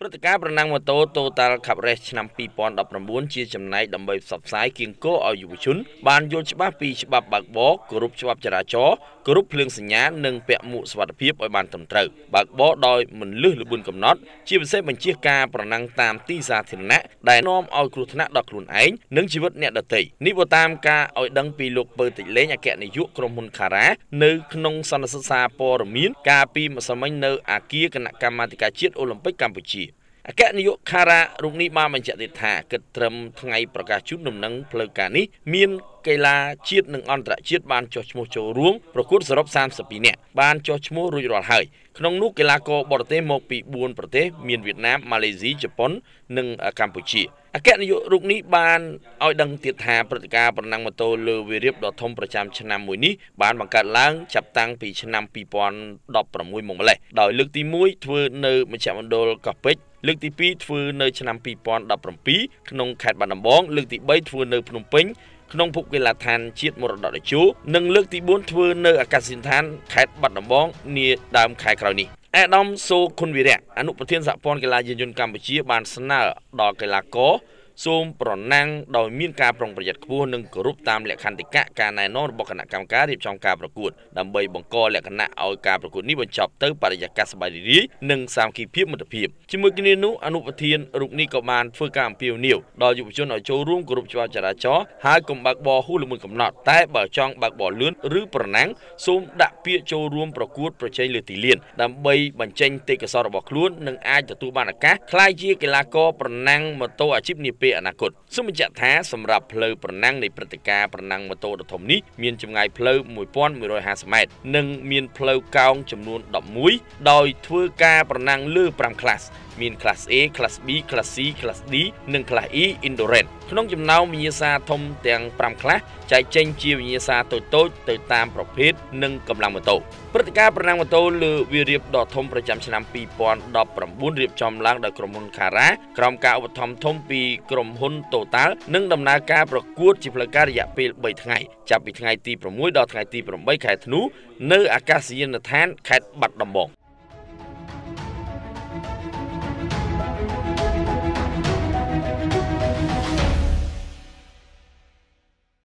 ព្រឹត្តិការណ៍ប្រណាំងម៉ូតូ Total Cup Race ឆ្នាំ2019ជាចំណែកដើម្បីផ្សព្វផ្សាយគៀងគរឲ្យយុវជន បានយល់ច្បាស់ពីច្បាប់បើកបរគោរពច្បាប់ចរាចរណ៍គោរពភ្លើងសញ្ញានិងពាក់មួកសុវត្ថិភាពឲ្យបានត្រឹមត្រូវបើកបរដោយមិនលឺល្បឿនកំណត់ជាពិសេសបញ្ជាការប្រណាំងតាមទីសាធារណៈដែលនាំឲ្យគ្រោះថ្នាក់ដល់ខ្លួនឯងនិងជីវិតអ្នកដទៃនេះបើតាមការឲ្យដឹងពីលោកពើតិចលេងអគ្គនាយកក្រុមហ៊ុនខារ៉ានៅក្នុងសន្និសីទសារព័ត៌មានកាលពីម្សិលមិញនៅអាគារគណៈកម្មាធិការជាតិអូឡ িম্প ិកកម្ពុជា អគ្គនាយកខារ៉ារូបនេះបានបញ្ជាក់ទៀតថាគិតត្រឹមថ្ងៃប្រកាសជូនដំណឹងផ្លូវការនេះមានកីឡាជាតិនិងអន្តរជាតិបានចុះឈ្មោះចូលរួមប្រកួតសរុប32នាក់បានចុះឈ្មោះរួចរាល់ហើយក្នុងនោះកីឡាករបរទេសមកពី4ប្រទេសមានវៀតណាមម៉ាឡេស៊ីជប៉ុននិងកម្ពុជាអគ្គនាយករូបនេះបានឲ្យដឹងទៀតថាព្រឹត្តិការណ៍ប្រណាំងម៉ូតូលើវារៀបដ៏ធំប្រចាំឆ្នាំមួយនេះបានបង្កើតឡើងចាប់តាំងពីឆ្នាំ2016មកម្លេះដោយលើកទី1ធ្វើនៅមជ្ឈមណ្ឌលកោះពេជ្រ លើកទី2ធ្វើនៅឆ្នាំ2017ក្នុងខេត្តបាត់ដំបងលើកទី3ធ្វើនៅភ្នំពេញក្នុងភពកីឡាដ្ឋានជាតិមរតកតេជោនិងលើកទី4ធ្វើនៅអាកាសយានដ្ឋានខេត្តបាត់ដំបងនាដើមខែក្រោយនេះអាដាមសូខុនវីរៈអនុប្រធានសហព័ន្ធកីឡាយានយន្តកម្ពុជាបានស្នើដល់កីឡាករ សូមប្រណាំងដោយមានការប្រុងប្រយ័ត្នខ្ពស់និងគោរពតាមលក្ខន្តិកៈការណែនាំរបស់គណៈកម្មការរៀបចំការប្រកួតដើម្បីបង្កលក្ខណៈឲ្យការប្រកួតនេះបញ្ចប់ទៅបរិយាកាសសប្បាយរីករាយនិងសាមគ្គីភាពមិត្តភាពជាមួយគ្នានោះអនុប្រធានរូបនេះក៏បានធ្វើការអំពាវនាវដល់យុវជនឲ្យចូលរួមគោរពច្បាប់ចរាចរណ៍ហើយកុំបើកបរហួសល្បឿនកំណត់តែបើចង់បើកបរលឿនឬប្រណាំងសូមដាក់ពាក្យចូលរួមប្រកួតប្រជែងលើទីលានដើម្បីបញ្ចេញទេពកោសល្យរបស់ខ្លួននិងអាចទទួលបានឱកាសក្លាយជាកីឡាករប្រណាំងម៉ូតូអាជីពនាពេលអនាគតសូមបញ្ជាក់ថាសម្រាប់ផ្លូវប្រណាំងនៃព្រឹត្តិការណ៍ប្រណាំងម៉ូតូដ៏ធំនេះមានចម្ងាយផ្លូវ1150ម៉ែត្រនិងមានផ្លូវកោងចំនួន11ដោយធ្វើការប្រណាំងលើ5 class មាន Class A Class B Class C Class D និង Class E Endurance ក្នុងចំណោមវិញ្ញាសាធំទាំង5 Class ចែកចេញជាវិញ្ញាសាតូចៗទៅតាមប្រភេទនិងកម្លាំងម៉ូតូព្រឹត្តិការណ៍ប្រណាំងម៉ូតូលើវារៀបដ៏ធំប្រចាំឆ្នាំ2019រៀបចំឡើងដោយក្រុមហ៊ុន Kara ក្រោមការឧបត្ថម្ភធំពីក្រុមហ៊ុន Total និងដំណើរការប្រកួតជាផ្លូវការរយៈពេល3ថ្ងៃចាប់ពីថ្ងៃទី6ដល់ថ្ងៃទី8ខែធ្នូនៅអាកាសយានដ្ឋានខេត្តបាត់ដំបង